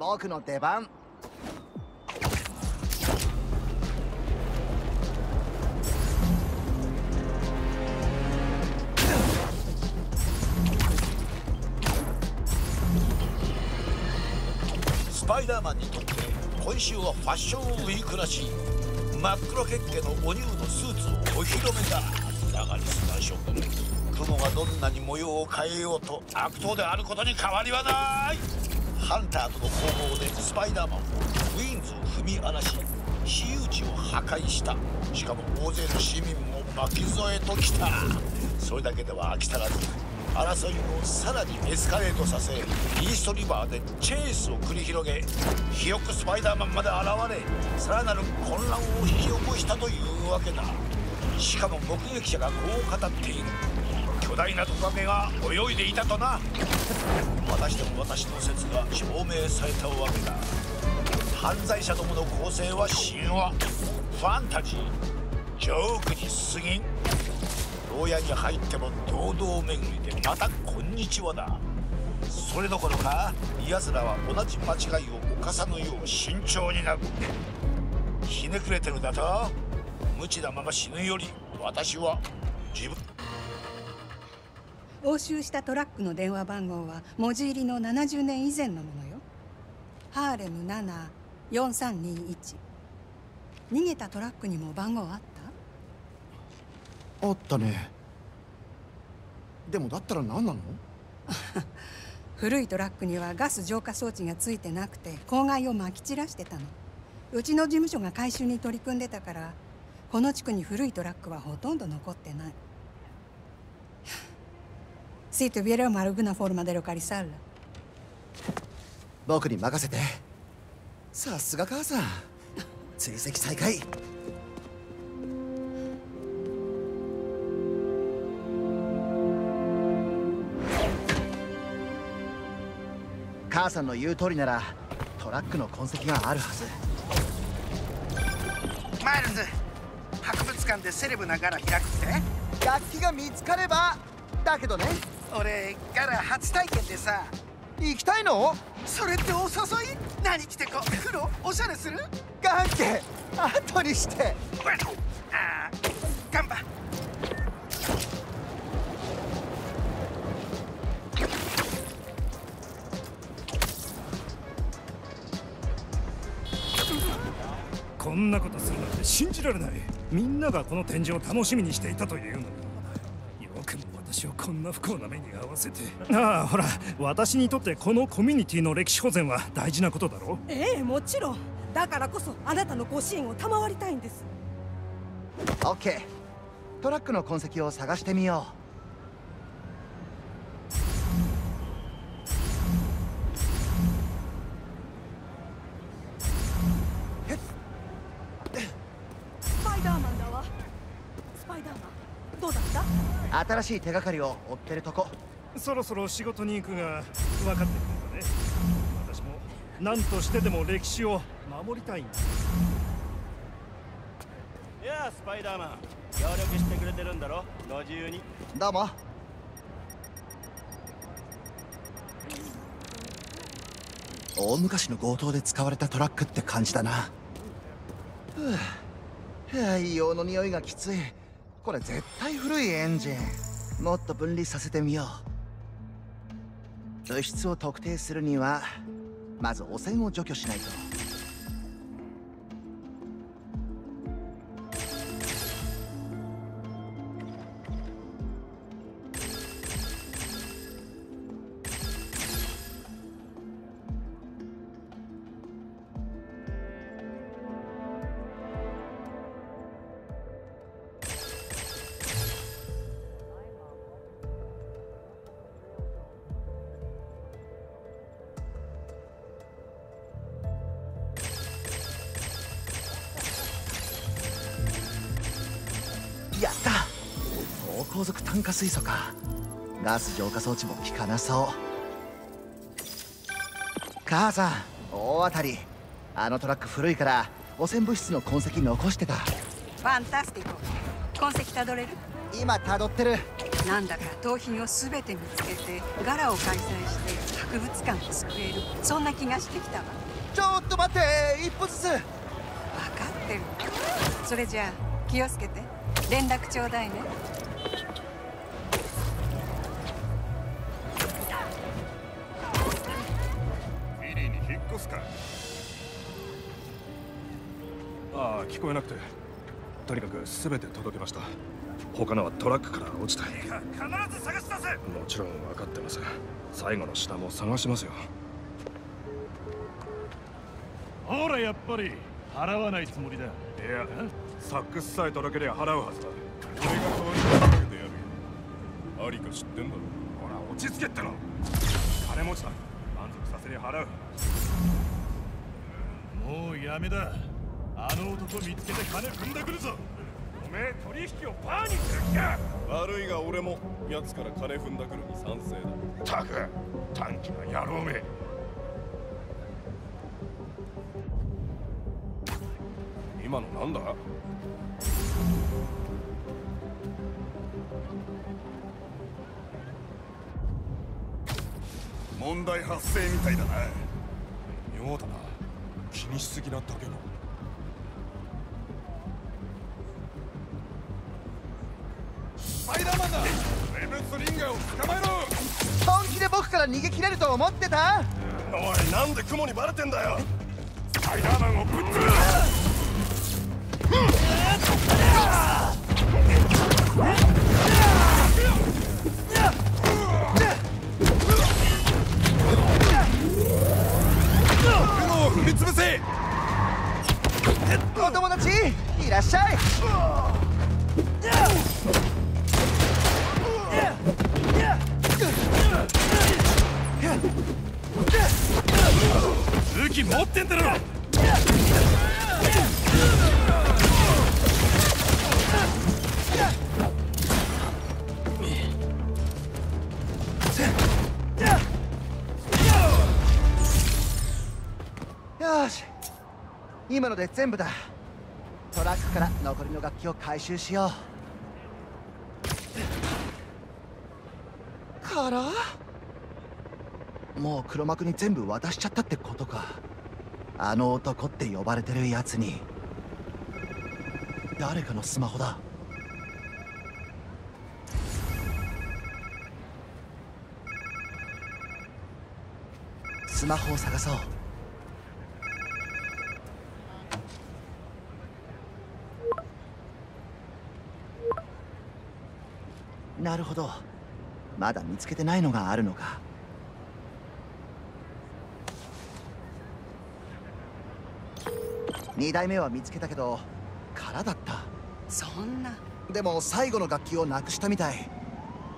僕の出番。スパイダーマンにとって今週はファッションウィークらしい。真っ黒血家のお乳のスーツをお披露目だだがリスナー諸君雲がどんなに模様を変えようと悪党であることに変わりはない。ハンターとの攻防でスパイダーマンウィンズを踏み荒らし私有地を破壊した。しかも大勢の市民も巻き添えときた。それだけでは飽き足らず争いをさらにエスカレートさせイーストリバーでチェイスを繰り広げひよくスパイダーマンまで現れさらなる混乱を引き起こしたというわけだ。しかも目撃者がこう語っている。巨大なトカゲが泳いでいたとな。私でも私の説が証明されたわけだ。犯罪者どもの構成は神話。ファンタジー。ジョークに過ぎん。牢屋に入っても堂々巡りでまたこんにちはだ。それどころか奴らは同じ間違いを犯さぬよう慎重になる。ひねくれてるだと。無知なまま死ぬより私は自分押収したトラックの電話番号は文字入りの70年以前のものよ。ハーレム74321逃げたトラックにも番号あった？あったね。でもだったら何なの？古いトラックにはガス浄化装置がついてなくて公害をまき散らしてたの。うちの事務所が回収に取り組んでたからこの地区に古いトラックはほとんど残ってない Si tuviéramos alguna forma de localizarla. 僕に任せてさすが母さん追跡再開母さんの言う通りならトラックの痕跡があるはずマイルズ博物館でセレブなガラ開くって楽器が見つかればだけどね俺ガラ初体験でさ。行きたいの？それってお誘い？何着てこ黒おしゃれする？ガンケ後にして。ああガンバ。こんなことするなんて信じられない。みんながこの展示を楽しみにしていたというのにこんな不幸な目に遭わせて。ああほら私にとってこのコミュニティの歴史保全は大事なことだろええもちろん。だからこそあなたのご支援を賜りたいんです。オッケー。トラックの痕跡を探してみよス新しい手がかりを追ってるとこ。そろそろ仕事に行くが分かってるんだね。私も何としてでも歴史を守りたいんだ。いやあスパイダーマン。協力してくれてるんだろ？ご自由に。どうも。大昔の強盗で使われたトラックって感じだな。ふう。硫黄の匂いがきつい。これ絶対古いエンジンもっと分離させてみよう。物質を特定するにはまず汚染を除去しないと。ガス浄化装置も効かなそう。母さん大当たり。あのトラック古いから汚染物質の痕跡残してた。ファンタスティコ痕跡たどれる？今辿ってる。なんだか盗品を全て見つけてガラを開催して博物館を救える。そんな気がしてきたわ。ちょっと待って一歩ずつ。分かってる。それじゃあ気をつけて。連絡ちょうだいねああ聞こえなくて。とにかく全て届けました。他のはトラックから落ちた。必ず探し出せ。もちろん分かってます。最後の品も探しますよ。ほらやっぱり。払わないつもりだ。いやサックスさえ届けりゃ払うはずだ。俺が代わりに届けてやるよ。ありか知ってんだろほら落ち着けっての。金持ちだ。満足させりゃ払う。もうやめだあの男見つけて金踏んでくるぞ。おめえ取引をパーにする気か。悪いが俺も奴から金踏んだくるに賛成だ。たく短気な野郎め今のなんだ？問題発生みたいだな。妙だな。気にしすぎなだけのスパイダーマンだ。レムスリンガーを捕まえろ。本気で僕から逃げ切れると思ってた？おいなんで雲にバレてんだよ。スパイダーマンをぶっ潰す雲を踏み潰せ。お友達？いらっしゃい武器持ってんだろ！よし。今ので全部だ。トラックから残りの楽器を回収しよう。から？もう黒幕に全部渡しちゃったってことか。あの男って呼ばれてるやつに。誰かのスマホだ。スマホを探そう。なるほど。まだ見つけてないのがあるのか。2台目は見つけたけど空だった。そんな。でも最後の楽器をなくしたみたい。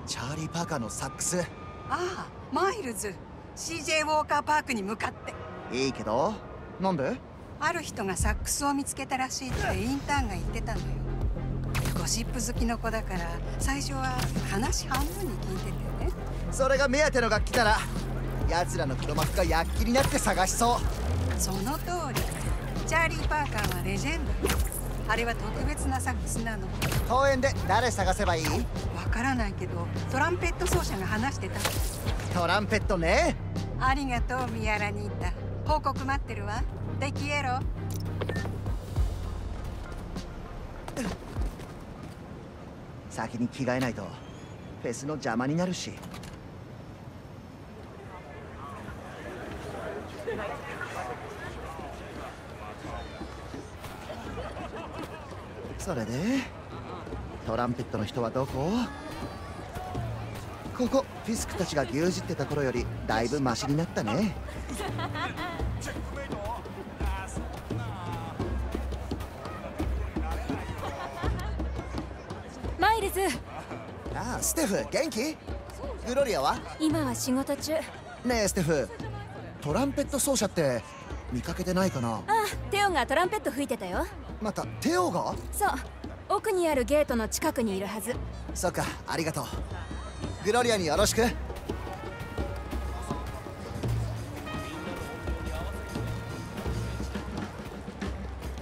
チャーリー・パーカーのサックス。ああマイルズ。CJ ウォーカーパークに向かって。いいけどなんで？ある人がサックスを見つけたらしいってインターンが言ってたのよ。ゴシップ好きの子だから最初は話半分に聞いててね。それが目当ての楽器なら奴らの黒幕が躍起になって探しそう。その通りチャーリー・パーカーはレジェンド。あれは特別なサックスなの。公園で誰探せばいい？わからないけどトランペット奏者が話してた。トランペットね。ありがとうミアラニータ報告待ってるわ。テキエロ先に着替えないとフェスの邪魔になるしそれで。トランペットの人はどこ？ここフィスクたちが牛耳ってた頃よりだいぶマシになったね。マイルズ。ああステフ元気？グロリアは？今は仕事中。あねえステフ。トランペット奏者って見かけてないかな？テオがトランペット吹いてたよまたテオが？そう奥にあるゲートの近くにいるはず。そっかありがとう。グロリアによろしく。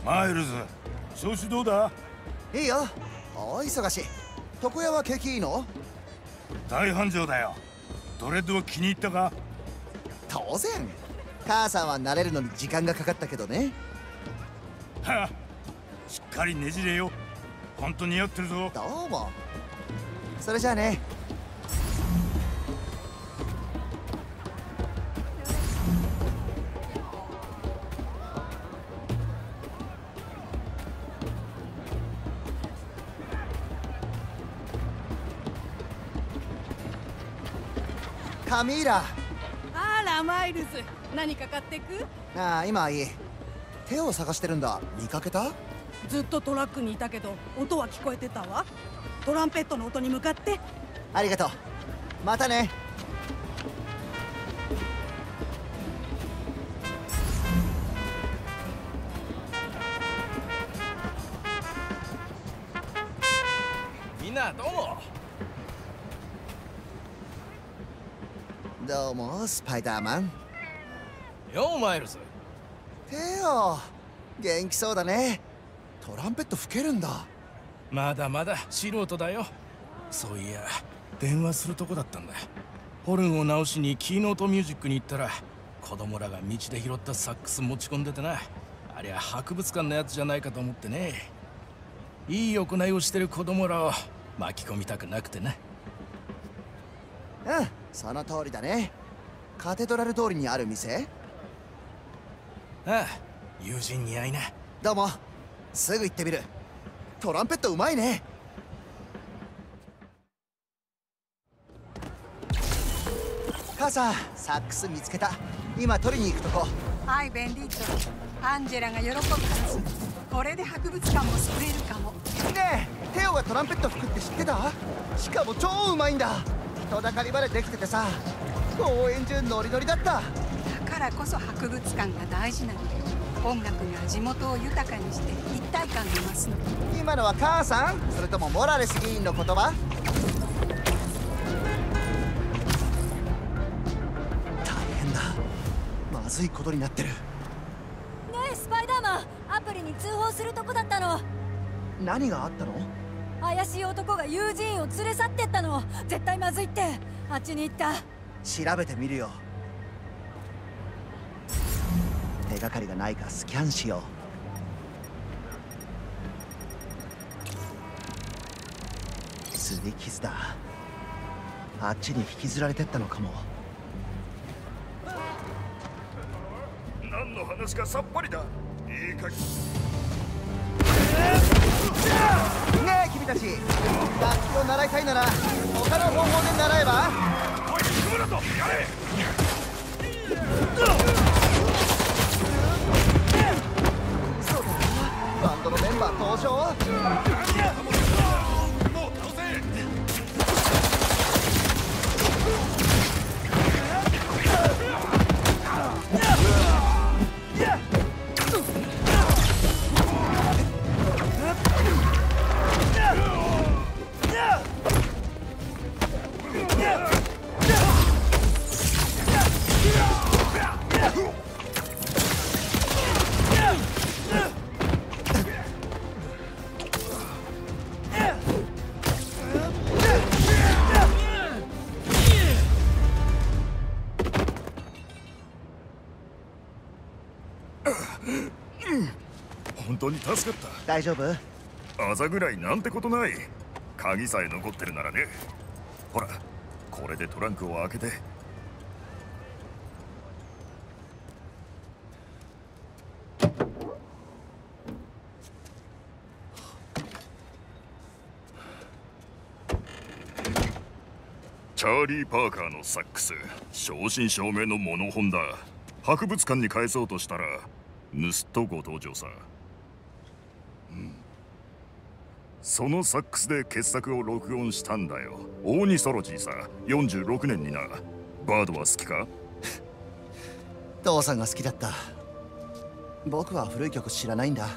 マイルズ調子どうだ？いいよ。大忙し。床屋は景気いいの？大繁盛だよ。ドレッドは気に入ったか？当然。母さんは慣れるのに時間がかかったけどね。はあしっかりねじれよ。本当にやってるぞ。どうも。それじゃあね。カミーラ。あらマイルズ。何か買ってく？ああ今はいい。手を探してるんだ。見かけた？ずっとトラックにいたけど音は聞こえてたわ。トランペットの音に向かって。ありがとう。またね。みんなどうも。どうもスパイダーマン。ようマイルズテオ元気そうだねトランペット吹けるんだ。まだまだ素人だよ。そういや電話するとこだったんだ。ホルンを直しにキーノートミュージックに行ったら子供らが道で拾ったサックス持ち込んでてな。ありゃ博物館のやつじゃないかと思ってね。いい行いをしてる子供らを巻き込みたくなくてな。うんその通りだね。カテドラル通りにある店？ああ友人に会いな。どうもすぐ行ってみる。トランペットうまいね。母さんサックス見つけた。今取りに行くとこ。はいベンディット。アンジェラが喜ぶはずこれで博物館も救えるかも。ねえテオがトランペット吹くって知ってた？しかも超うまいんだ。人だかりまでできててさ。公演中ノリノリだった。だからこそ博物館が大事なのよ。音楽が地元を豊かにして。一体感が増すの。今のは母さん？それともモラレス議員の言葉？大変だ。まずいことになってる。ねえスパイダーマン。アプリに通報するとこだったの。何があったの？怪しい男が友人を連れ去ってったの。絶対まずいって。あっちに行った。調べてみるよ。手がかりがないかスキャンしようすり傷だ。あっちに引きずられてったのかも。何の話かさっぱりだ。いいかげねえ君たち。楽器を習いたいなら他の方法で習えば？おい組むなと？やれ。バンドのメンバー登場？当に助かっ大丈夫？たあざぐらいなんてことない。鍵さえ残ってるならね。ほらこれでトランクを開けて。チャーリー・パーカーのサックス正真正銘のモノ本だ。博物館に返そうとしたら盗っ人ご登場さそのサックスで傑作を録音したんだよ。オーニソロジーさ46年になバードは好きか？父さんが好きだった。僕は古い曲知らないんだ。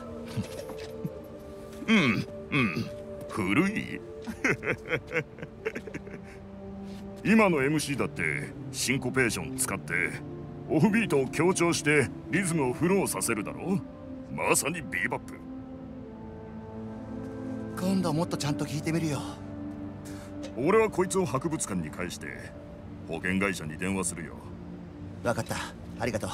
うんうん。古い？今の MC だってシンコペーション使ってオフビートを強調してリズムをフローさせるだろまさにビーバップ今度もっとちゃんと聞いてみるよ。俺はこいつを博物館に返して保険会社に電話するよ。分かった。ありがとう。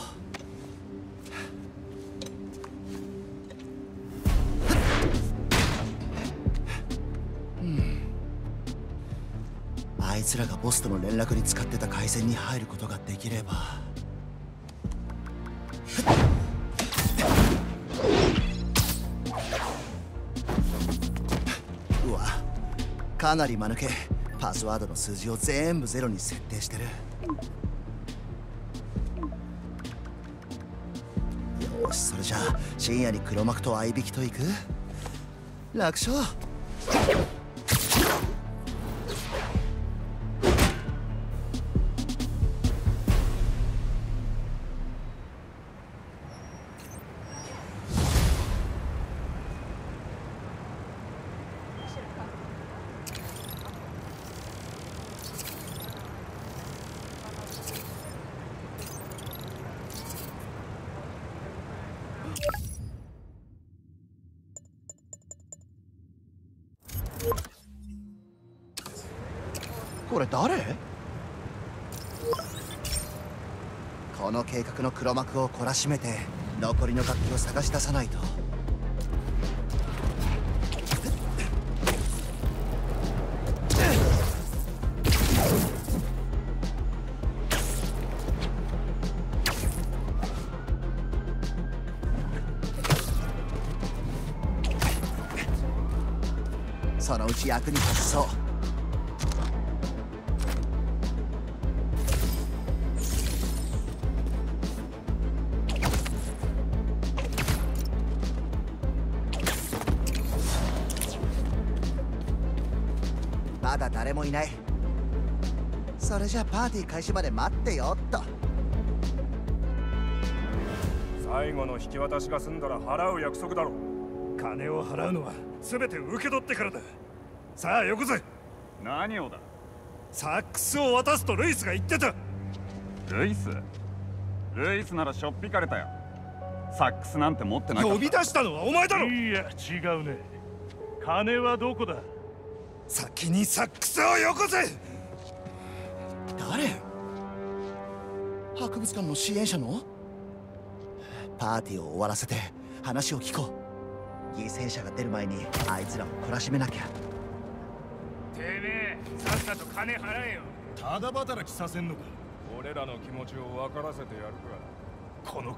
うん。あいつらがボスとの連絡に使ってた回線に入ることができればかなり間抜け。パスワードの数字を全部ゼロに設定してる。よしそれじゃあ深夜に黒幕と合いびきといく？楽勝。黒幕を懲らしめて残りの楽器を探し出さないと。そのうち役に立ちそう。じゃあパーティー開始まで待ってよっと。最後の引き渡しが済んだら払う約束だろ金を払うのは全て受け取ってからだ。さあよこせ。何をだ。サックスを渡すとルイスが言ってた。ルイス？ルイスならしょっぴかれたよ。サックスなんて持ってなかった。呼び出したのはお前だろ。いや違うね。金はどこだ？先にサックスをよこせ誰？博物館の支援者の？パーティーを終わらせて話を聞こう。犠牲者が出る前にあいつらを懲らしめなきゃ。てめえさっさと金払えよ。ただ働きさせんのか？俺らの気持ちを分からせてやるかこの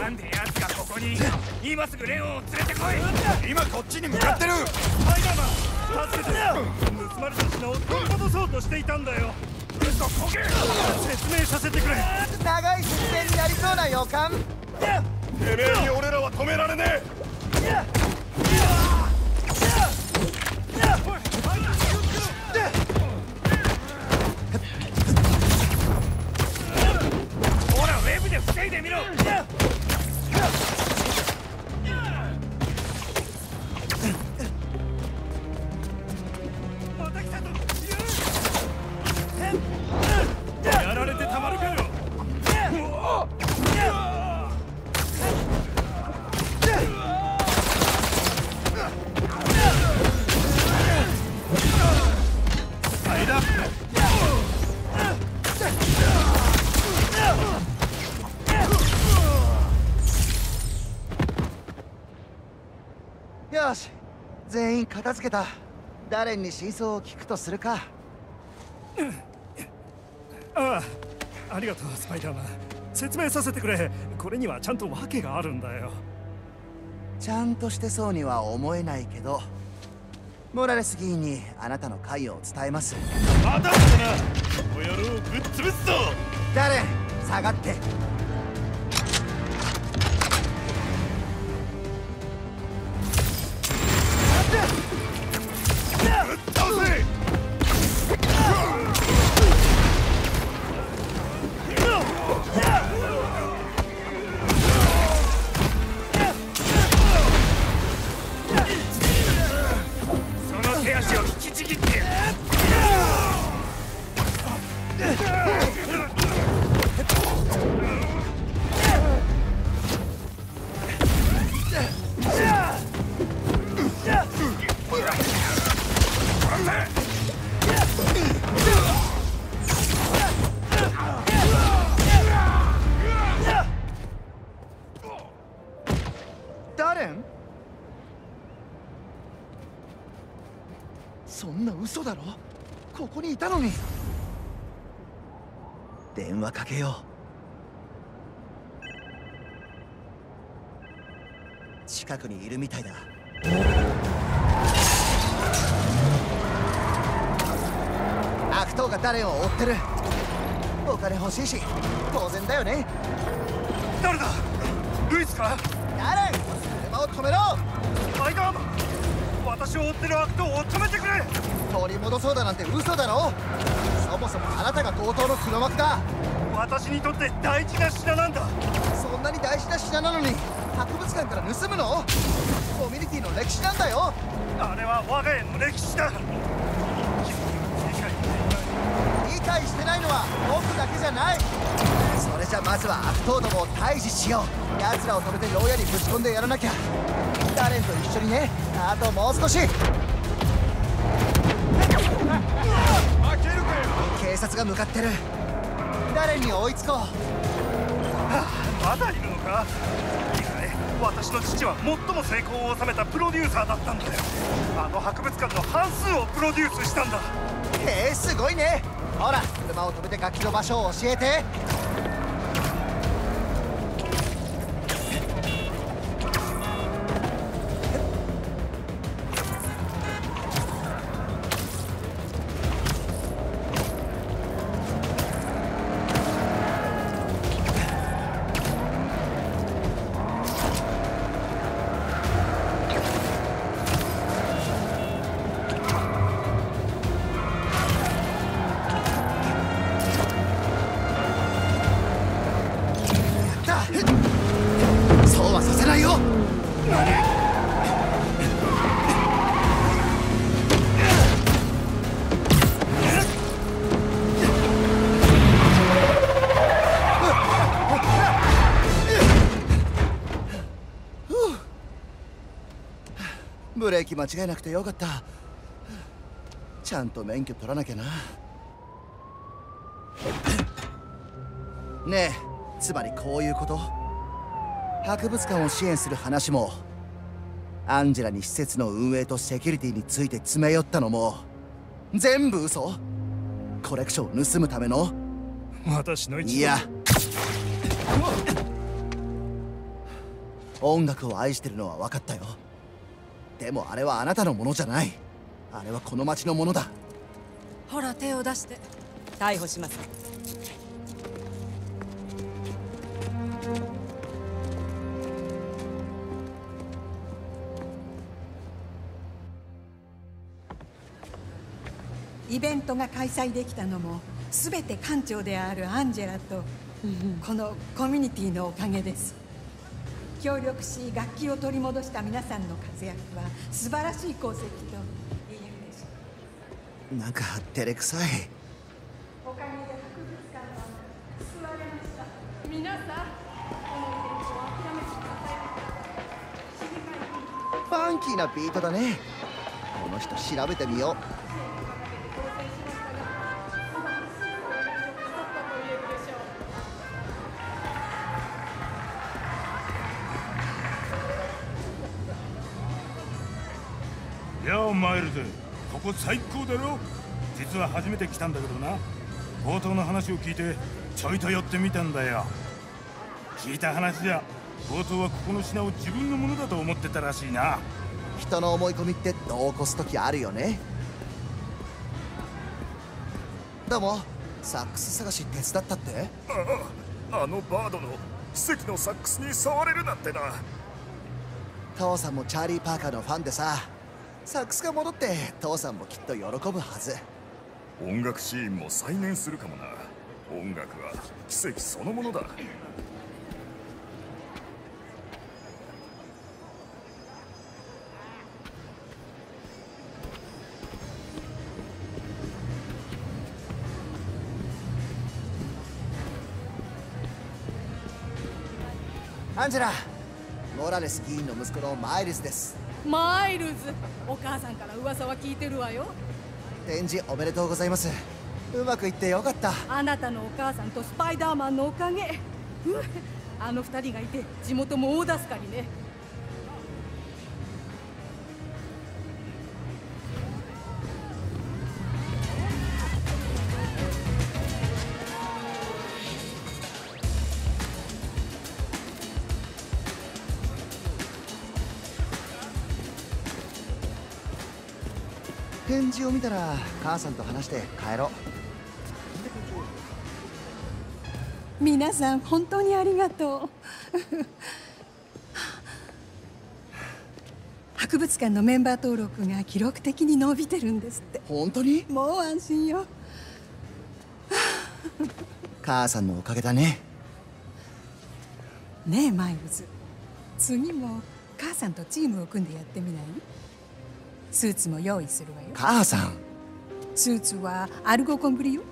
なんで奴がここに？今すぐレオンを連れてこい！今こっちに向かってる！スパイダーマン助けて盗まれた品を取り戻そうとしていたんだよ嘘こけ説明させてくれ長い説明になりそうな予感。てめえに俺らは止められねえ。けた。誰に真相を聞くとするか。ああ。ありがとうスパイダーマン。説明させてくれ。これにはちゃんと訳があるんだよ。ちゃんとしてそうには思えないけどモラレス議員にあなたの関与を伝えます。まただなこの野郎ぶっ潰すぞ！誰？下がって。倒たのに。電話かけよう。近くにいるみたいだ。悪党が誰を追ってる。お金欲しいし当然だよね。誰だ？ルイスか誰？車を止めろ。スパイダーマン私を追ってる悪党を止めてくれ。取り戻そうだなんて嘘だろ。そもそもあなたが強盗の黒幕だ。私にとって大事な品なんだ。そんなに大事な品なのに博物館から盗むの？コミュニティの歴史なんだよ。あれは我が家の歴史だ。理解してないのは僕だけじゃない。それじゃまずは悪党どもを退治しよう。奴らを止めて牢屋にぶち込んでやらなきゃダレンと一緒にね。あともう少し。警察が向かってる。ダレンに追いつこう、はあ、まだいるのか？私の父は最も成功を収めたプロデューサーだったんだよ。あの博物館の半数をプロデュースしたんだ。へえすごいね。ほら車を止めて楽器の場所を教えて間違えなくてよかった。ちゃんと免許取らなきゃな。ねえつまりこういうこと。博物館を支援する話もアンジェラに施設の運営とセキュリティについて詰め寄ったのも全部嘘。コレクションを盗むための。私のいや。音楽を愛してるのは分かったよでもあれはあなたのものじゃない。あれはこの町のものだ。ほら手を出して。逮捕します。イベントが開催できたのも全て館長であるアンジェラとこのコミュニティのおかげです。協力し楽器を取り戻した皆さんの活躍は素晴らしい功績と言えるでしょなんか照れくさい。おかげで博物館は救われました皆さんこのイベントを諦めてください。ファンキーなビートだね。この人調べてみよう。マイルズここ最高だろ？実は初めて来たんだけどな。強盗の話を聞いてちょいと寄ってみたんだよ。聞いた話じゃ強盗はここの品を自分のものだと思ってたらしいな。人の思い込みって度を越す時あるよね。どうもサックス探し手伝ったって？あああのバードの奇跡のサックスに触れるなんてな。父さんもチャーリー・パーカーのファンでさサックスが戻って父さんもきっと喜ぶはず。音楽シーンも再燃するかもな。音楽は奇跡そのものだ。アンジェラモラレス議員の息子のマイルズですマイルズ。お母さんから噂は聞いてるわよ。展示おめでとうございます。うまくいってよかった。あなたのお母さんとスパイダーマンのおかげ。あの二人がいて地元も大助かりね返事を見たら母さんと話して帰ろう。皆さん本当にありがとう。博物館のメンバー登録が記録的に伸びてるんですって。本当に？もう安心よ。母さんのおかげだね。ねえマイルズ。次も母さんとチームを組んでやってみない？スーツも用意するわよ。母さん。スーツはアルゴコンブリよ。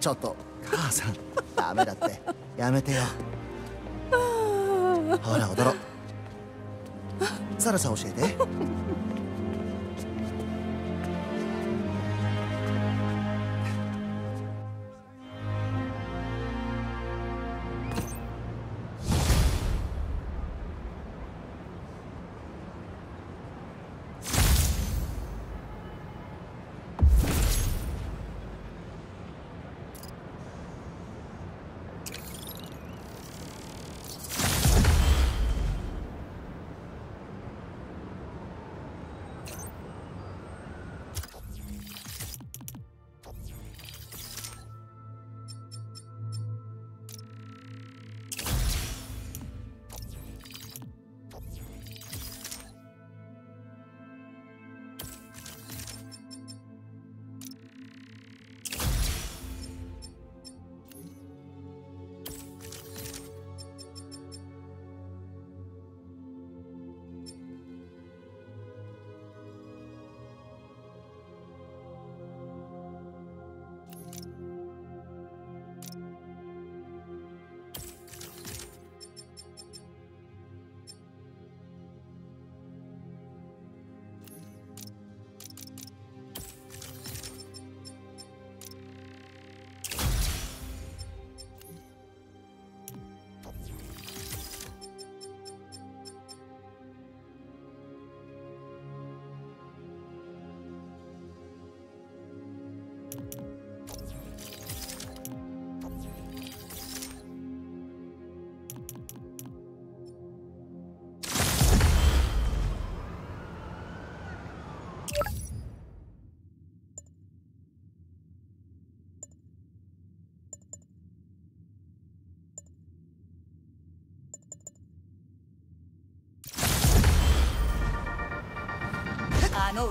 ちょっと母さん。ダメだって。やめてよ。ほら踊ろう。サラさ教えて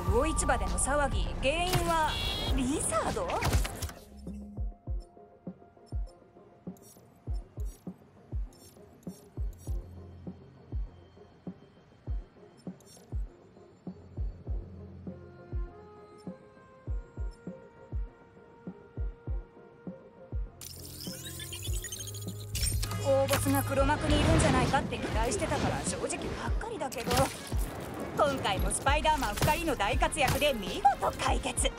魚市場での騒ぎ原因はリザード？活躍で見事解決。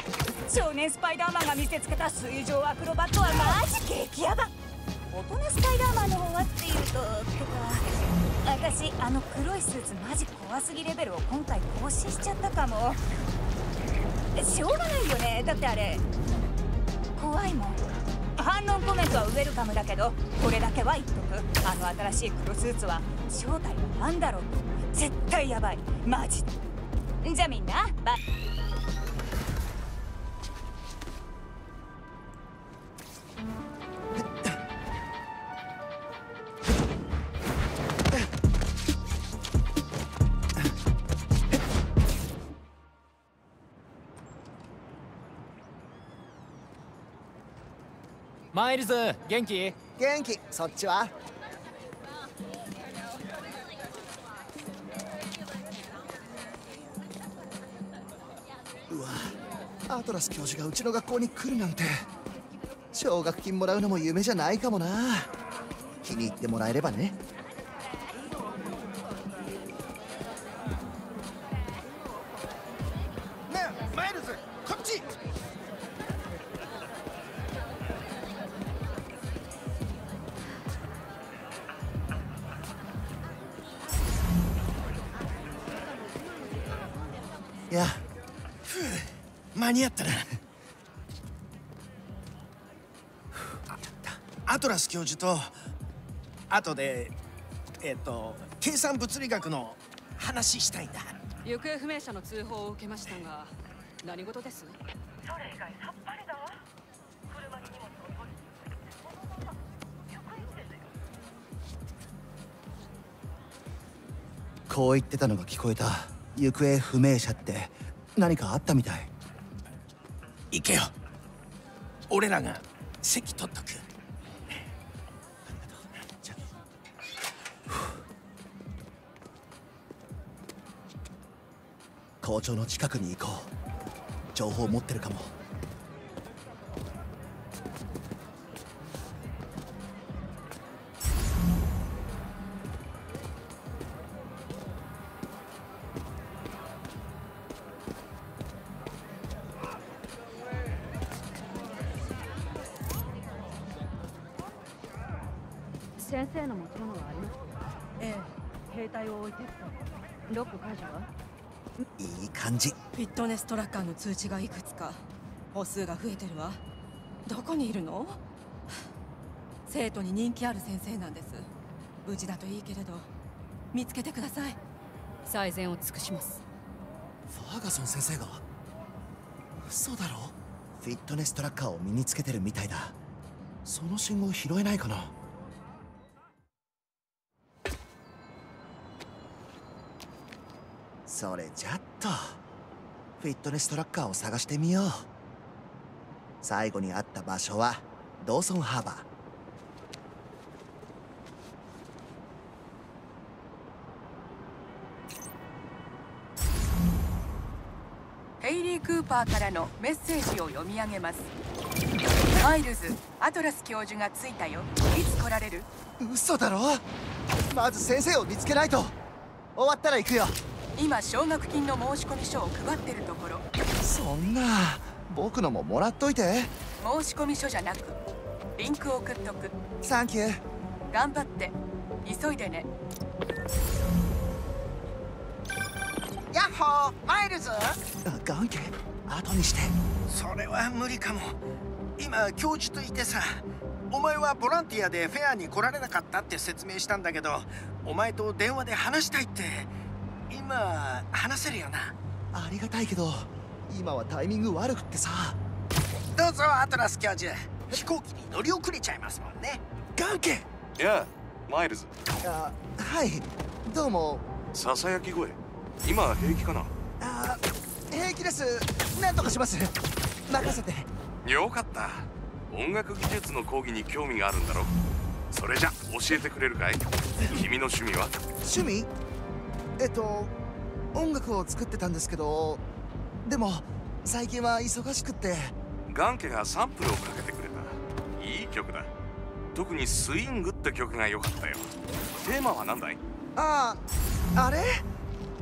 少年スパイダーマンが見せつけた水上アクロバットはマジ激ヤバ。大人スパイダーマンの方はっていうとてか私あの黒いスーツマジ怖すぎレベルを今回更新しちゃったかも。しょうがないよね。だってあれ怖いもん。反論コメントはウェルカムだけどこれだけは言っとく。あの新しい黒スーツは正体は何だろう。絶対ヤバい。マジ。でじゃあみんなマイルズ元気？元気そっちは？ラス教授がうちの学校に来るなんて奨学金もらうのも夢じゃないかもな。気に入ってもらえればねね。間に合ったな。アトラス教授と後でえっと計算物理学の話したいんだ。行方不明者の通報を受けましたが何事ですそれ以外さっぱりだわ。車に荷物を取りそのまま職員室ですよこう言ってたのが聞こえた。行方不明者って何かあったみたい行けよ。俺らが席取っとく。校長の近くに行こう。情報持ってるかも。ィットネストラッカーの通知がいくつか歩数が増えてるわ。どこにいるの？生徒に人気ある先生なんです。無事だといいけれど見つけてください。最善を尽くします。ファーガソン先生が？嘘だろ？フィットネストラッカーを身につけてるみたいだ。その信号拾えないかな？それじゃっとフィットネストラッカーを探してみよう。最後に会った場所はドーソンハーバー。ヘイリー・クーパーからのメッセージを読み上げます。マイルズアトラス教授が着いたよ。いつ来られる？嘘だろ？まず先生を見つけないと。終わったら行くよ今奨学金の申し込み書を配ってるところ。そんな僕のももらっといて。申し込み書じゃなくリンク送っとく。サンキュー頑張って。急いでね。ヤッホーマイルズガンケ。後にして。それは無理かも。今教授といてさお前はボランティアでフェアに来られなかったって説明したんだけどお前と電話で話したいって今話せるよな？ありがたいけど今はタイミング悪くってさ。どうぞアトラス教授。飛行機に乗り遅れちゃいますもんね。ガンケいやマイルズ。あはい。どうも。ささやき声。今平気かな？あ平気です。何とかします。任せて。よかった。音楽技術の講義に興味があるんだろそれじゃ教えてくれるかい？君の趣味は？趣味？えっと音楽を作ってたんですけどでも最近は忙しくって。ガンケがサンプルをかけてくれた。いい曲だ。特にスイングって曲が良かったよ。テーマは何だい？あああれ？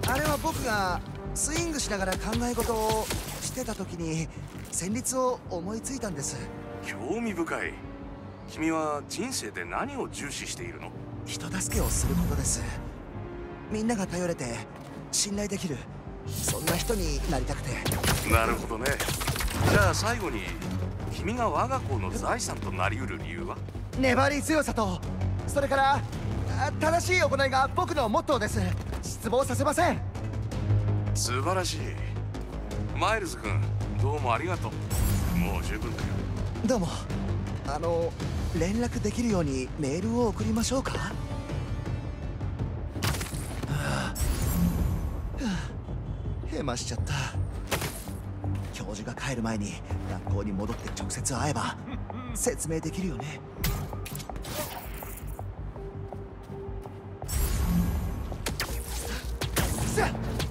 あれは僕がスイングしながら考え事をしてた時に旋律を思いついたんです。興味深い。君は人生で何を重視しているの？人助けをすることですみんなが頼れて信頼できるそんな人になりたくて。なるほどね。じゃあ最後に君が我が校の財産となりうる理由は？粘り強さとそれからあ正しい行いが僕のモットーです。失望させません。素晴らしい。マイルズ君どうもありがとう。もう十分だよ。どうも。あの連絡できるようにメールを送りましょうか？ヘマしちゃった。教授が帰る前に学校に戻って直接会えば説明できるよね。さっ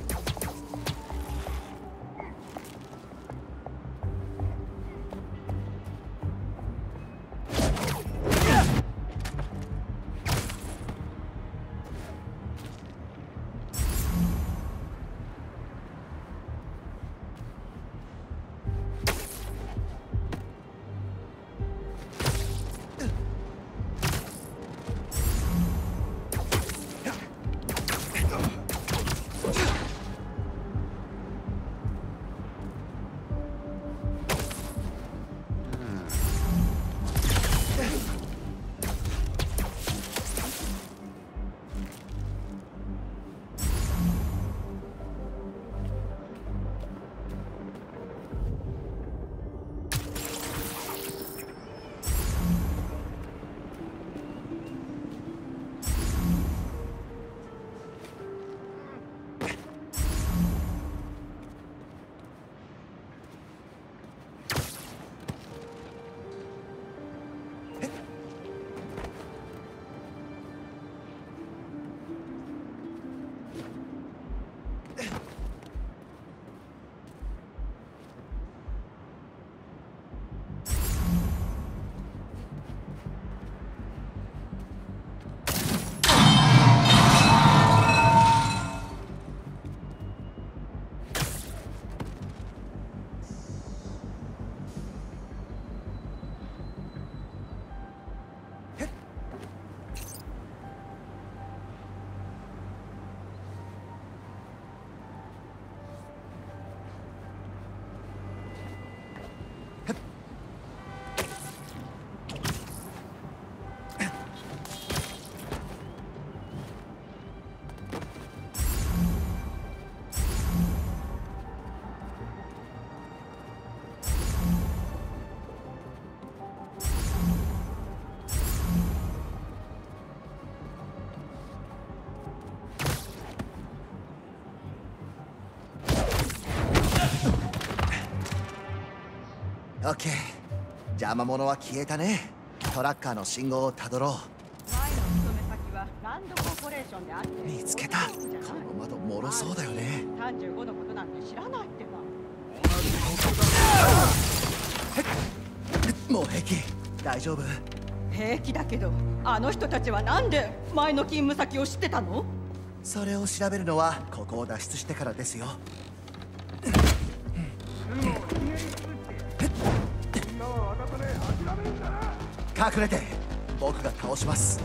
邪魔者は消えたね。トラッカーの信号をたどろ前の勤め先はランドコーポレーションであってう見つけた。この窓もろそうだよね。35のことなんて知らないってば。もう平気。大丈夫？平気だけどあの人たちはなんで前の勤務先を知ってたの？それを調べるのはここを脱出してからですよ隠れて僕が倒します。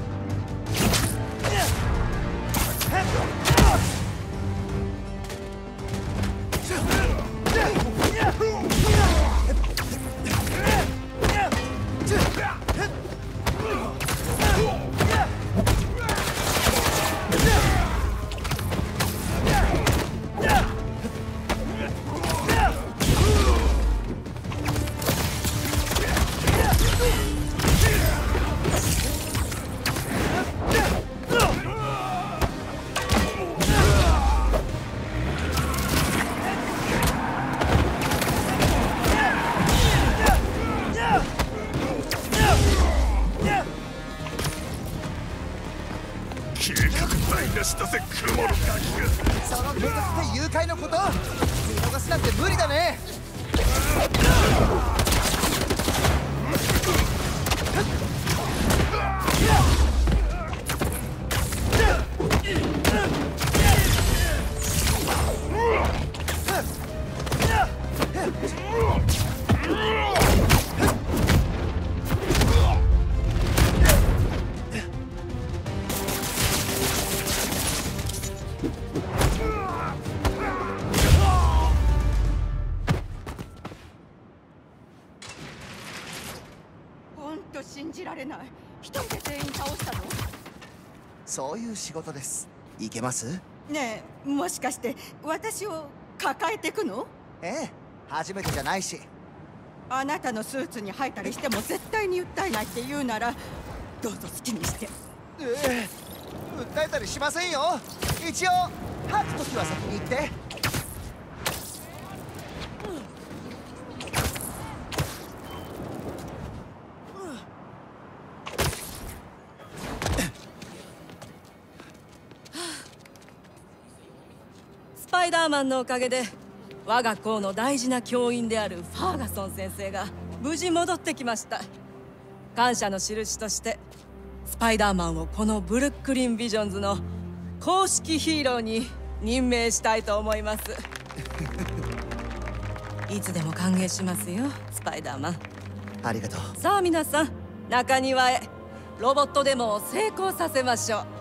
仕事です。いけます？ねえもしかして私を抱えてくの？ええ初めてじゃないし。あなたのスーツに入ったりしても絶対に訴えないって言うならどうぞ好きにして。ええ訴えたりしませんよ。一応吐く時は先に言ってーマンのおかげで我が校の大事な教員であるファーガソン先生が無事戻ってきました。感謝の印としてスパイダーマンをこのブルックリンビジョンズの公式ヒーローに任命したいと思います。いつでも歓迎しますよスパイダーマン。ありがとう。さあ皆さん中庭へ。ロボットデモを成功させましょう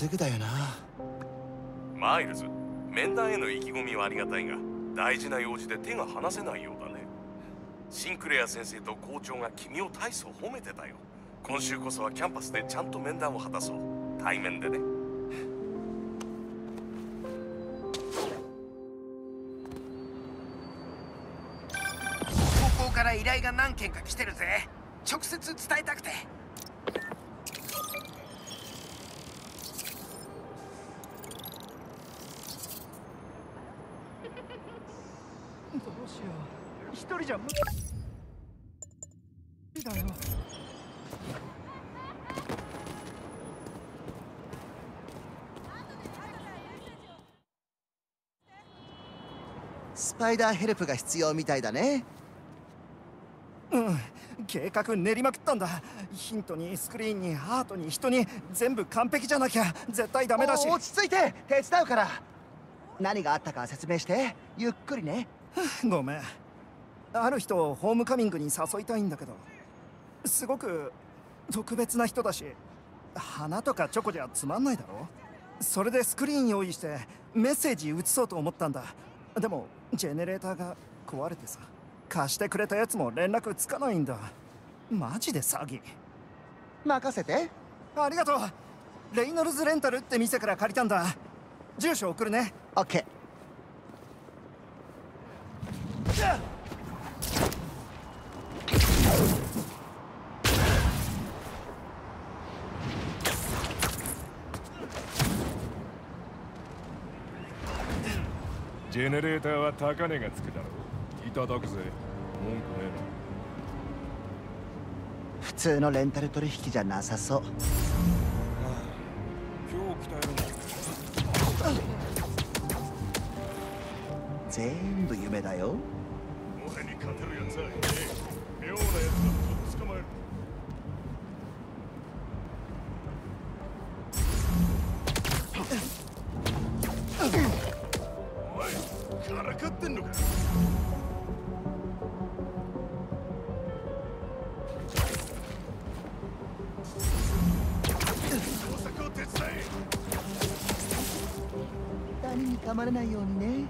すぐだよな。マイルズ面談への意気込みはありがたいが大事な用事で手が離せないようだね。シンクレア先生と校長が君を大層褒めてたよ。今週こそはキャンパスでちゃんと面談を果たそう。対面でね。高校から依頼が何件か来てるぜ。直接伝えたくてどうしよう一人じゃ無理だよスパイダーヘルプが必要みたいだね。うん計画練りまくったんだ。ヒントにスクリーンにハートに人に全部完璧じゃなきゃ絶対ダメだし。お落ち着いて。手伝うから。何があったか説明して。ゆっくりね。ごめんある人をホームカミングに誘いたいんだけどすごく特別な人だし花とかチョコじゃつまんないだろ？それでスクリーン用意してメッセージ移そうと思ったんだ。でもジェネレーターが壊れてさ貸してくれたやつも連絡つかないんだ。マジで詐欺。任せて。ありがとう。レイノルズレンタルって店から借りたんだ。住所送るね。オッケージェネレーターは高値がつくだろう。いただくぜ。文句ね普通のレンタル取引じゃなさそう。今日鍛える全部夢だよ。俺に勝てるやつはいねえ谷に噛まれないようにね。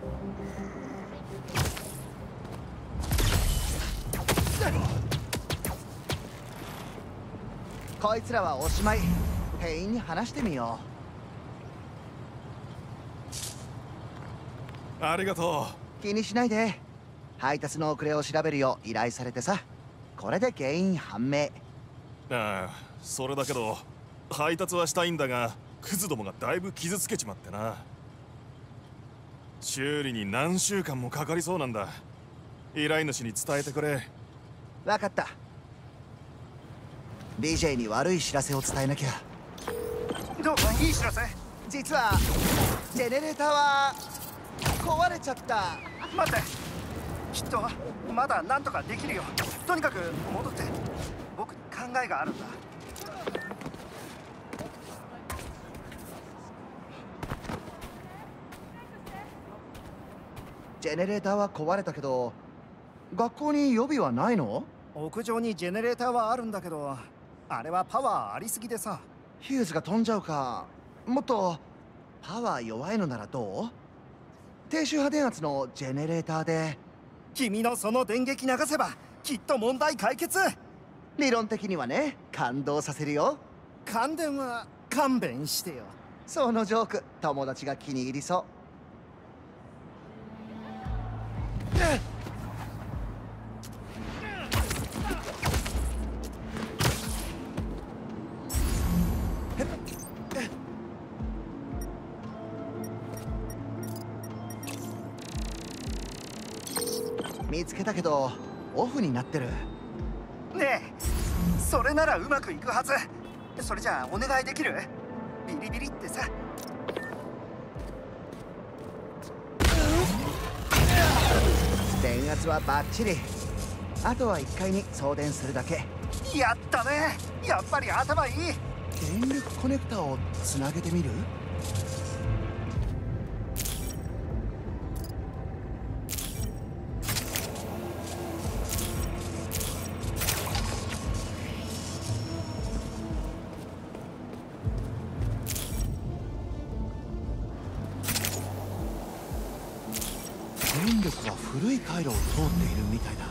こいつらはおしまい。店員に話してみよありがとう。気にしないで。配達の遅れを調べるよう依頼されてさ。これで原因判明。ああそれだけど配達はしたいんだがクズどもがだいぶ傷つけちまってな修理に何週間もかかりそうなんだ。依頼主に伝えてくれ。分かった。BJ に悪い知らせを伝えなきゃ。どうかいい知らせ？実はジェネレーターは壊れちゃった。待って。きっとまだなんとかできるよ。とにかく戻って。僕に考えがあるんだジェネレーターは壊れたけど学校に予備はないの？屋上にジェネレーターはあるんだけどあれはパワーありすぎでさ。ヒューズが飛んじゃうか。もっとパワー弱いのならどう？低周波電圧のジェネレーターで。君のその電撃流せばきっと問題解決。理論的にはね感動させるよ。感電は勘弁してよ。そのジョーク友達が気に入りそう見つけたけどオフになってる。ねえそれならうまくいくはず。それじゃあお願いできる？ビリビリってさ。電圧はバッチリ。あとは1階に送電するだけ。やったね。やっぱり頭いい。電力コネクタをつなげてみる？通っているみたいだ。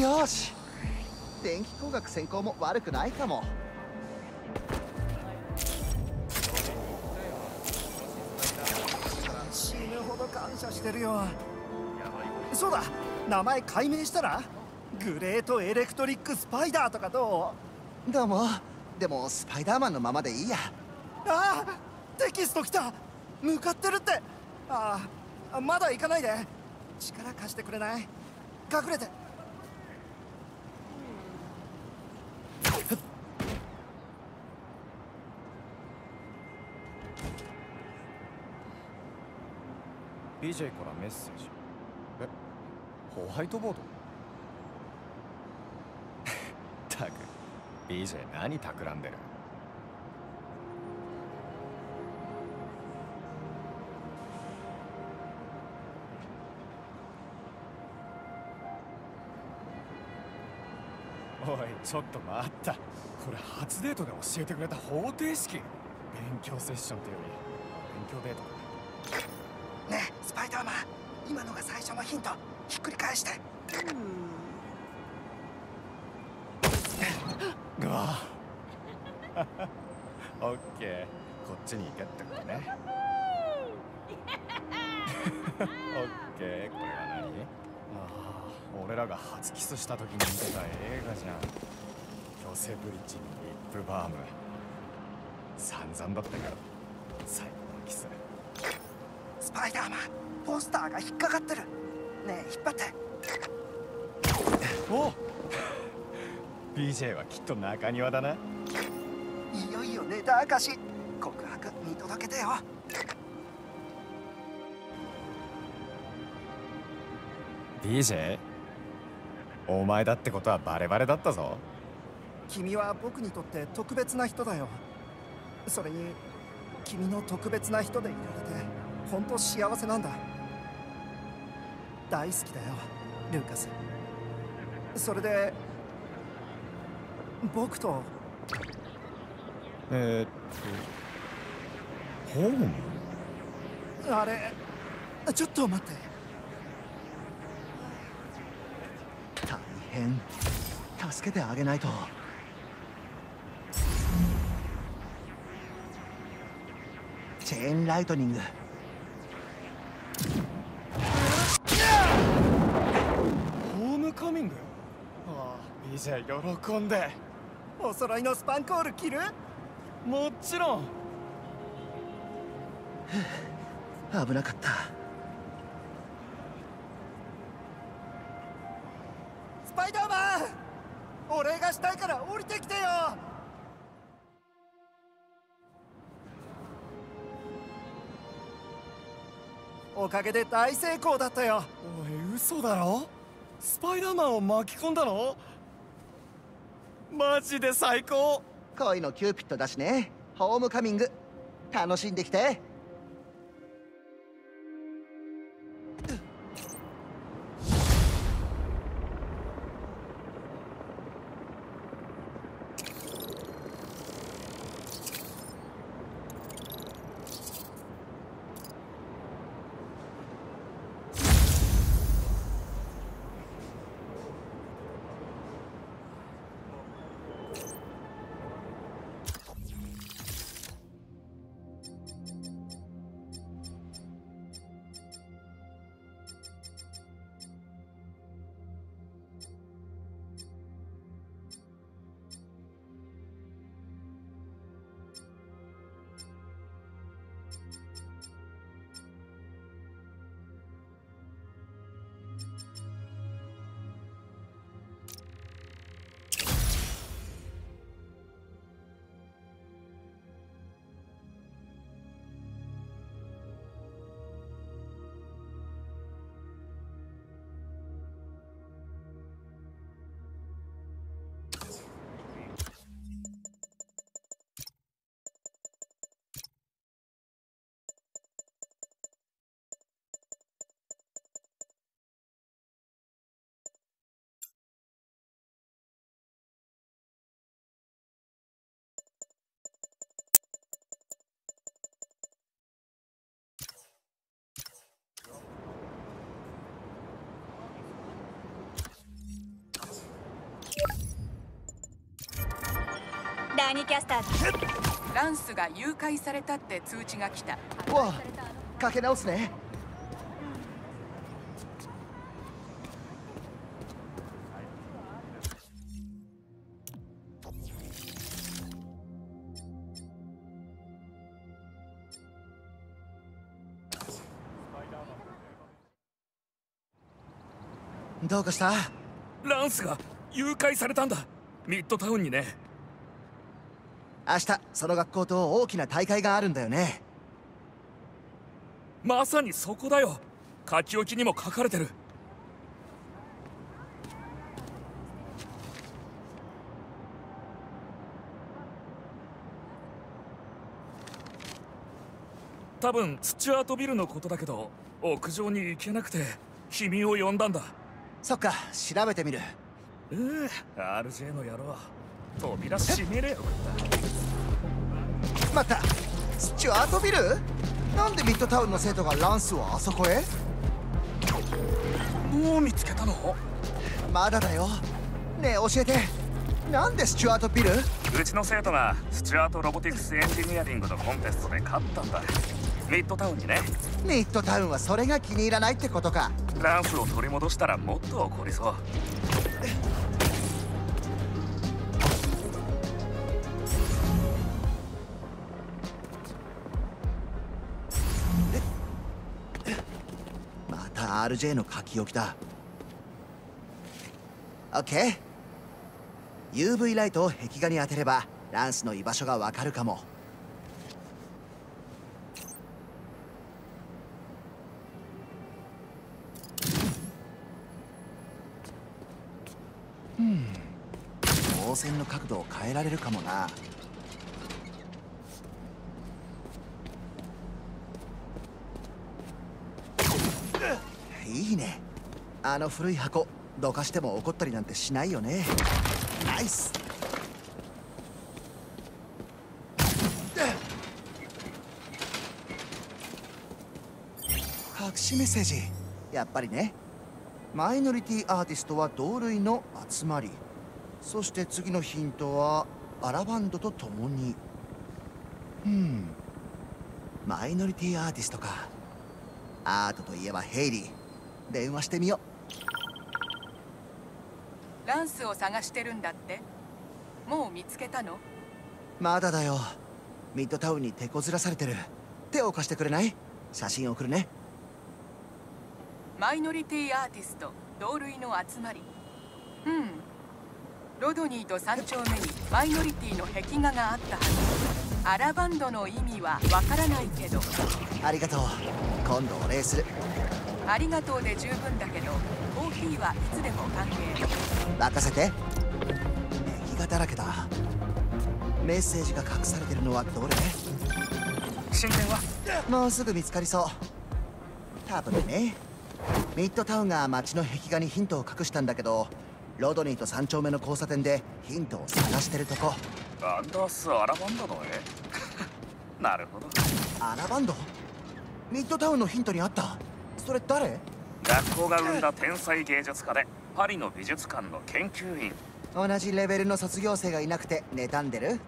よし。電気工学専攻も悪くないかも。名前改名したらグレートエレクトリックスパイダーとかどう？どうも。でもスパイダーマンのままでいいや。ああテキスト来た。向かってるって。ああまだ行かないで。力貸してくれない？隠れて「BJ からメッセージ。え？ホワイトボード？ったく BJ 何企んでる？おいちょっと待った。これ初デートで教えてくれた方程式？勉強セッションってより勉強デート。ねえスパイダーマン今のが最初のヒント。ひっくり返して。うわオッケーこっちに行けってことね。オッケーこれが何？ああ俺らが初キスした時に見てた映画じゃん。ヨセブリッジにリップバーム。散々だったけど最後のキス。スパイダーマンポスターが引っかかってるねえ引っ張って。お BJ はきっと中庭だな。いよいよネタ明かし告白見届けてよ。BJ お前だってことはバレバレだったぞ。君は僕にとって特別な人だよ。それに君の特別な人でいられて本当幸せなんだ大好きだよルーカス。それで僕と。えー、っとホーム？あれちょっと待って。大変。助けてあげないと。チェーンライトニングああ BJ 喜んで。お揃いのスパンコール着る？もちろん。危なかった。スパイダーマン！お礼がしたいから降りてきてよ！おかげで大成功だったよ。おい嘘だろ？スパイダーマンを巻き込んだの？マジで最高。恋のキューピッドだしね。ホームカミング。楽しんできて。第2キャスターランスが誘拐されたって通知が来た。わあかけ直すね。どうかした？ランスが誘拐されたんだ。ミッドタウンにね明日その学校と大きな大会があるんだよね。まさにそこだよ。書き置きにも書かれてる。多分スチュアートビルのことだけど屋上に行けなくて君を呼んだんだ。そっか調べてみる。うう RJ の野郎扉閉めれよ待ったスチュアートビル？なんでミッドタウンの生徒がランスをあそこへ？もう見つけたの？まだだよ。ねえ教えて。なんでスチュアートビル？うちの生徒がスチュアートロボティクスエンジニアリングのコンテストで勝ったんだ。ミッドタウンにね。ミッドタウンはそれが気に入らないってことか。ランスを取り戻したらもっと怒りそう RJ の書き置きだ。OK UV ライトを壁画に当てればランスの居場所がわかるかも。うん。光線の角度を変えられるかもないいね。あの古い箱どかしても怒ったりなんてしないよね。ナイス。隠しメッセージ。やっぱりね。マイノリティアーティストは同類の集まり。そして次のヒントはアラバンドと共に。うん。マイノリティアーティストか。アートといえばヘイリー。電話してみよランスを探してるんだって？もう見つけたの？まだだよ。ミッドタウンに手こずらされてる。手を貸してくれない？写真送るね。マイノリティアーティスト同類の集まり。うん。ロドニーと3丁目にマイノリティの壁画があったはず。アラバンドの意味はわからないけど。ありがとう。今度お礼するありがとうで十分だけどコーヒーはいつでも歓迎任せて。壁画だらけだ。メッセージが隠されてるのはどれ？進展は？もうすぐ見つかりそう。多分ね。ミッドタウンが街の壁画にヒントを隠したんだけどロドニーと3丁目の交差点でヒントを探してるとこ。アンダース・アラバンドの絵？なるほど。アラバンド？ミッドタウンのヒントにあった？それ誰？学校が生んだ天才芸術家でパリの美術館の研究員。同じレベルの卒業生がいなくて妬んでる？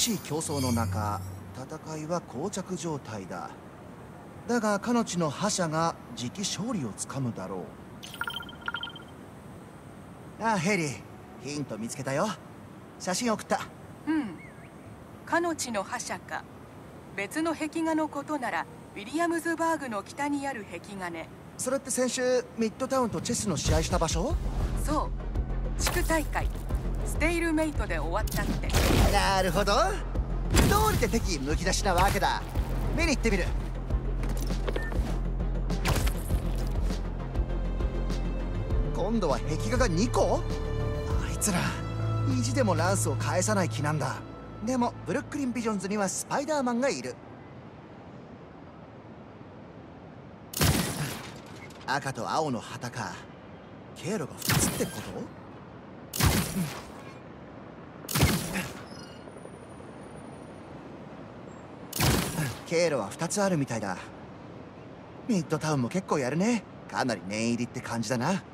しい競争の中戦いは膠着状態だ。だが彼女の覇者が次期勝利をつかむだろう。ああヘリーヒント見つけたよ。写真送った。うん。彼女の覇者か。別の壁画のことならウィリアムズバーグの北にある壁画ね。それって先週ミッドタウンとチェスの試合した場所？そう。地区大会ステイルメイトで終わったって。なるほど。どうりで敵むき出しなわけだ。見に行ってみる。今度は壁画が2個？あいつら意地でもランスを返さない気なんだ。でもブルックリンビジョンズにはスパイダーマンがいる。赤と青の旗か。経路が2つってこと？経路は2つあるみたいだ。ミッドタウンも結構やるね。かなり念入りって感じだな。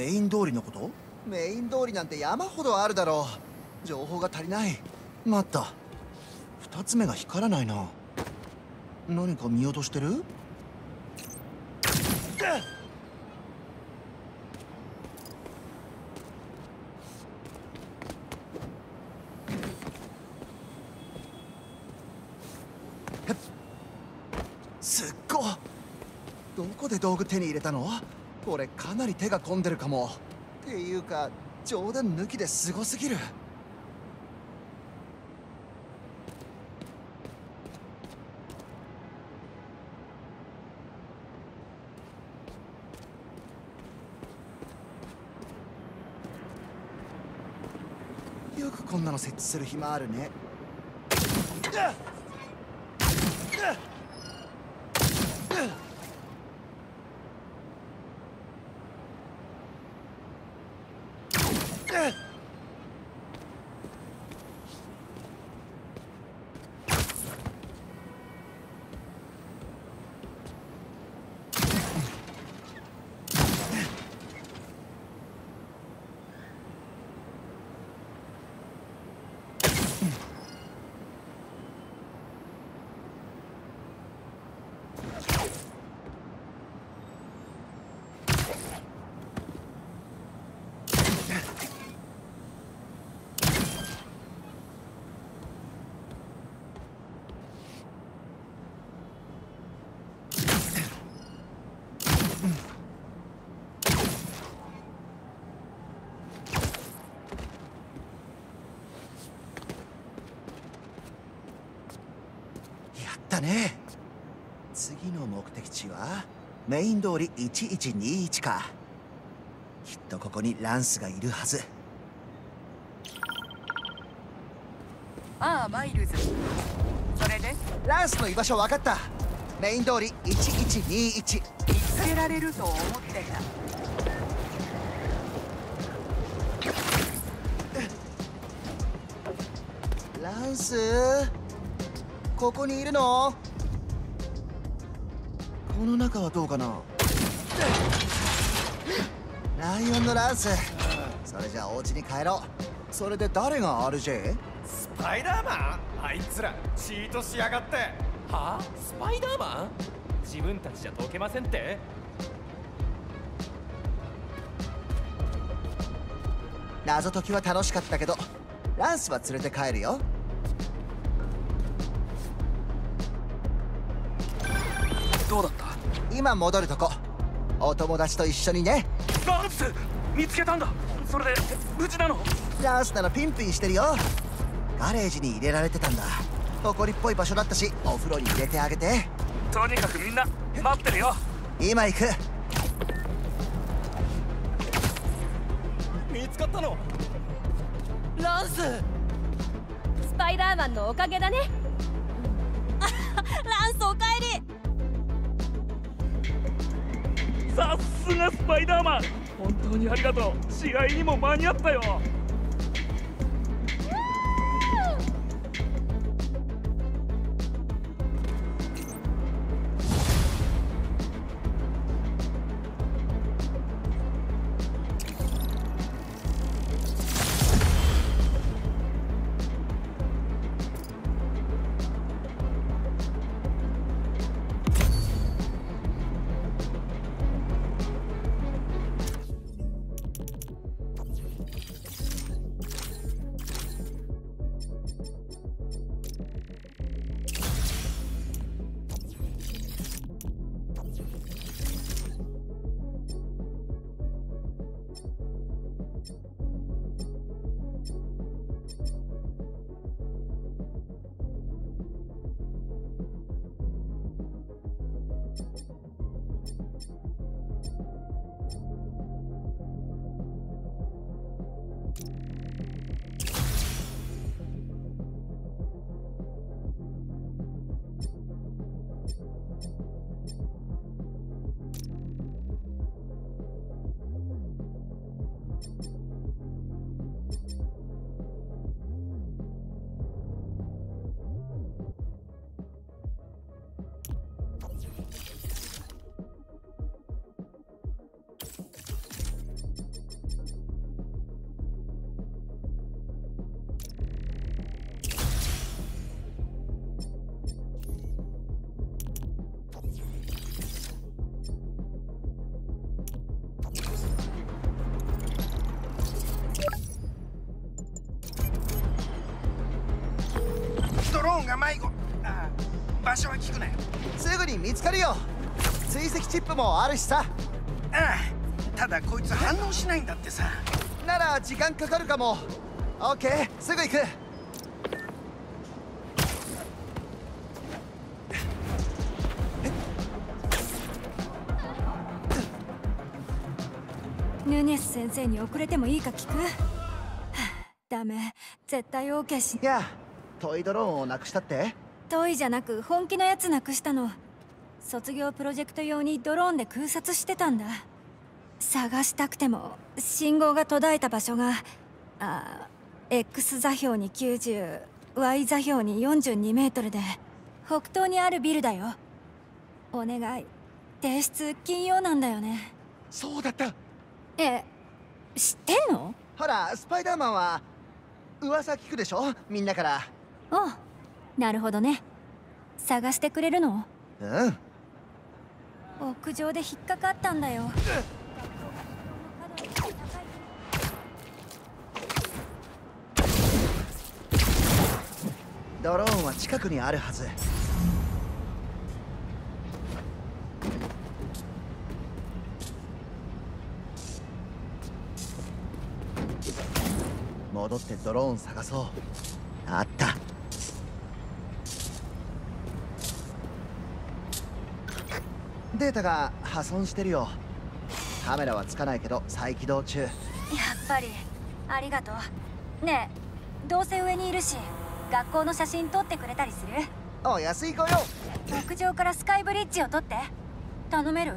メイン通りのこと？メイン通りなんて山ほどあるだろう。情報が足りない。待った。二つ目が光らないな。何か見落としてる？すっご。どこで道具手に入れたの？これかなり手が込んでるかも。っていうか冗談抜きですごすぎる。よくこんなの設置する暇あるね。ね。次の目的地はメイン通り1121か。きっとここにランスがいるはず。ああマイルズ。それで？ランスの居場所分かった。メイン通り1121見つけられると思ってた。ランス？ここにいるの？この中はどうかな？ライオンのランス。それじゃあお家に帰ろう。それで誰が RJ? スパイダーマン？あいつらチートしやがって。は？あスパイダーマン？自分たちじゃ解けませんって。謎解きは楽しかったけどランスは連れて帰るよ今戻るとこ。お友達と一緒にね。ランス見つけたんだ。それで無事なの？ランスならピンピンしてるよ。ガレージに入れられてたんだ。埃っぽい場所だったしお風呂に入れてあげて。とにかくみんな待ってるよ。今行く。見つかったの？ランススパイダーマンのおかげだね。あランスおかさすがスパイダーマン。本当にありがとう。試合にも間に合ったよ。すぐに見つかるよ。追跡チップもあるしさ。ああただこいつ反応しないんだってさ。なら時間かかるかも。オッケーすぐ行く。ヌネス先生に遅れてもいいか聞く？はあダメ絶対 OK しいやトイドローンをなくしたって？トイじゃなく本気のやつなくしたの卒業プロジェクト用にドローンで空撮してたんだ。探したくても信号が途絶えた場所があ X 座標に 90Y 座標に42メートルで北東にあるビルだよ。お願い。提出金曜なんだよね。そうだった。え知ってんの？ほらスパイダーマンは噂聞くでしょ？みんなから。おうなるほどね。探してくれるの？うん屋上で引っかかったんだよ。ドローンは近くにあるはず。戻ってドローン探そう。あった。データが破損してるよ。カメラはつかないけど再起動中。やっぱり。ありがとう。ねえどうせ上にいるし学校の写真撮ってくれたりする？お安い子よ。屋上からスカイブリッジを撮って。頼める？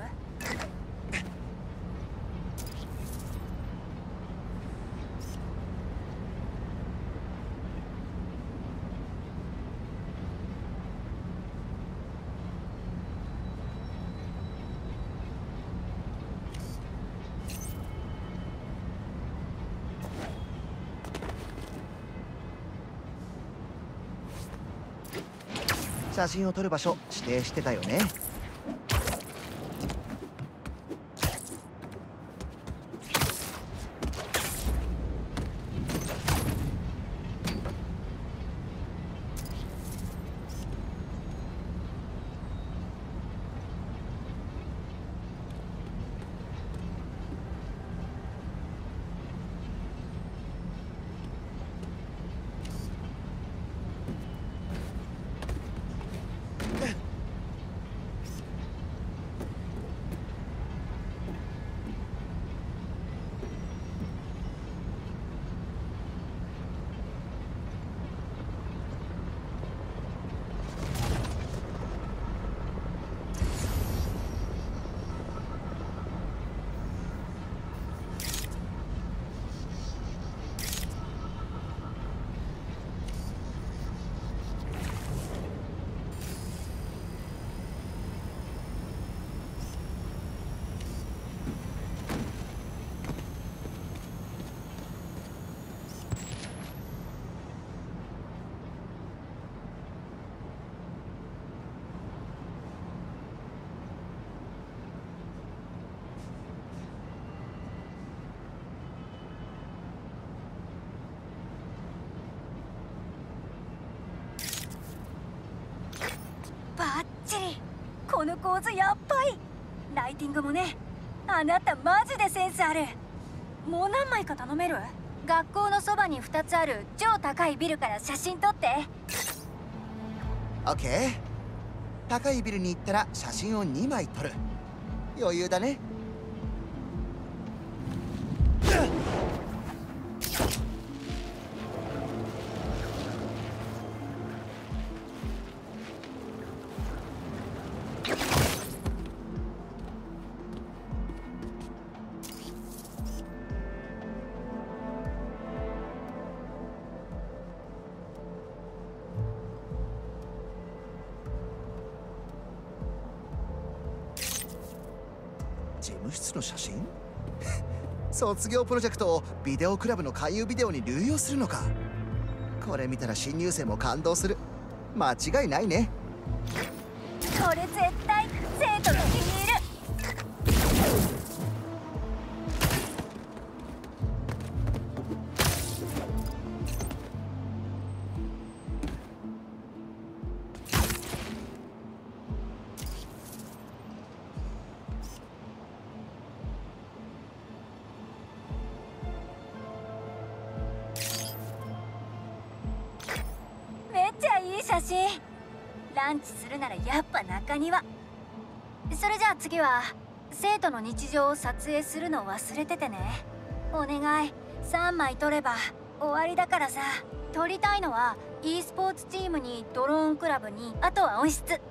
写真を撮る場所指定してたよねバッチリこの構図やっばいライティングもね。あなたマジでセンスある。もう何枚か頼める？学校のそばに2つある超高いビルから写真撮って。オッケー。高いビルに行ったら写真を2枚撮る。余裕だね。室の写真？卒業プロジェクトをビデオクラブの勧誘ビデオに流用するのか？これ見たら新入生も感動する。間違いないね。これの日常を撮影するの忘れててね。お願い。3枚撮れば終わりだからさ。撮りたいのは e スポーツチームにドローンクラブにあとは温室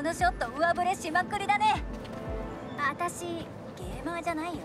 このショット上振れしまくりだね。私ゲーマーじゃないよ。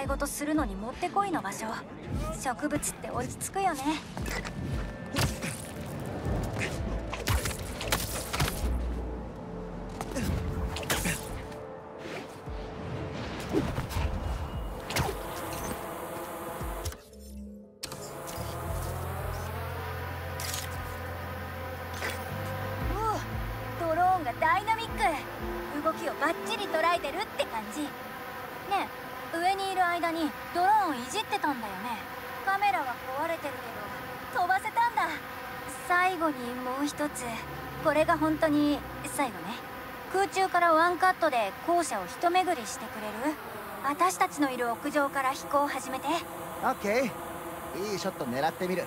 え事するのにもってこいの場所。植物って落ち着くよね。れが本当に最後ね。空中からワンカットで校舎を一巡りしてくれる。私たちのいる屋上から飛行を始めて。オッケー。いいショット狙ってみる。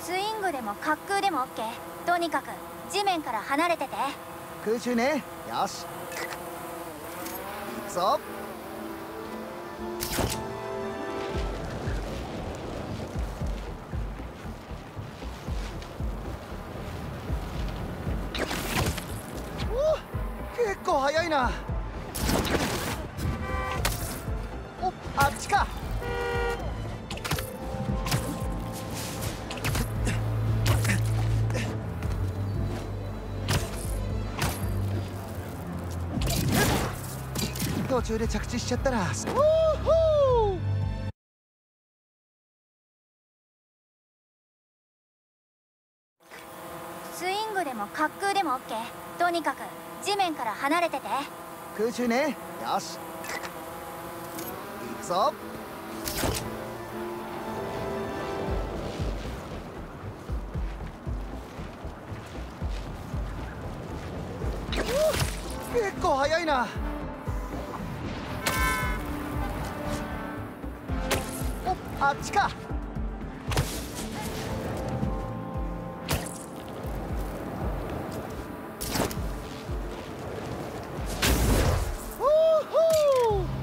スイングでも滑空でも OK とにかく地面から離れてて。空中ね。よし。行くぞ。お結構早いな。中で着地しちゃったら。スイングでも滑空でも OK とにかく地面から離れてて。空中ね。よし。行くぞ。お結構速いなあっちか。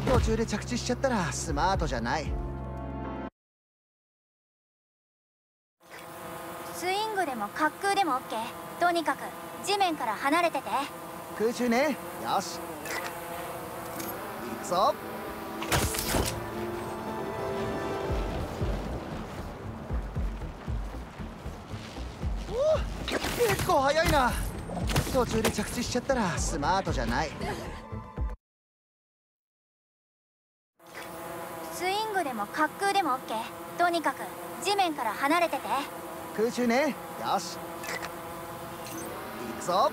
途中で着地しちゃったらスマートじゃない。スイングでも滑空でも OK とにかく地面から離れてて。空中ね。よし。行くぞ構速いな。途中で着地しちゃったらスマートじゃない。スイングでも滑空でも OK とにかく地面から離れてて。空中ね。よし。行くぞ。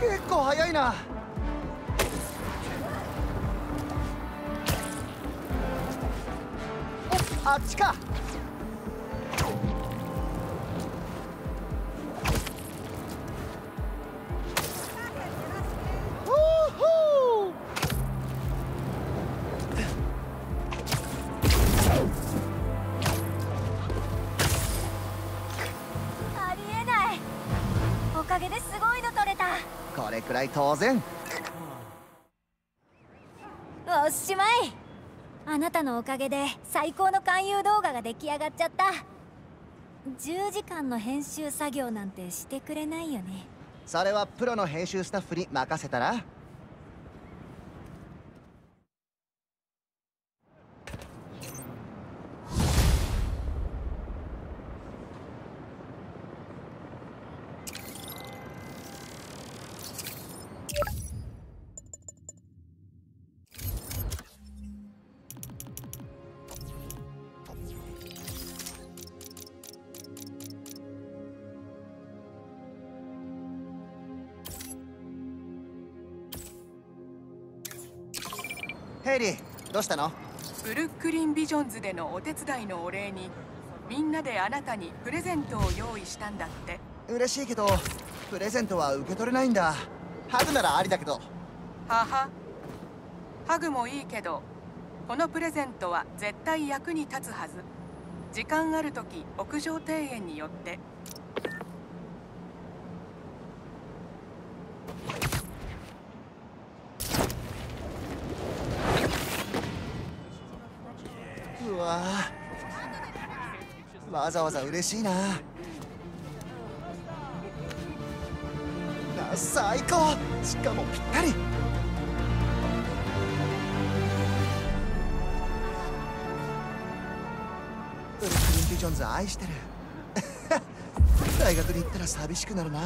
お結構速いなあっちか。ほーほーありえない。おかげですごいの撮れた。これくらい当然おしまいあなたのおかげで最高の勧誘動画が出来上がっちゃった。10時間の編集作業なんてしてくれないよね。それはプロの編集スタッフに任せたら？したの？ブルックリンビジョンズでのお手伝いのお礼にみんなであなたにプレゼントを用意したんだって。嬉しいけどプレゼントは受け取れないんだ。ハグならありだけど。はは。ハグもいいけどこのプレゼントは絶対役に立つはず。時間ある時屋上庭園によってわざわざ嬉しいな。最高。しかもぴったり。ウルフリン・ビジョンズ愛してる。大学に行ったら寂しくなるな。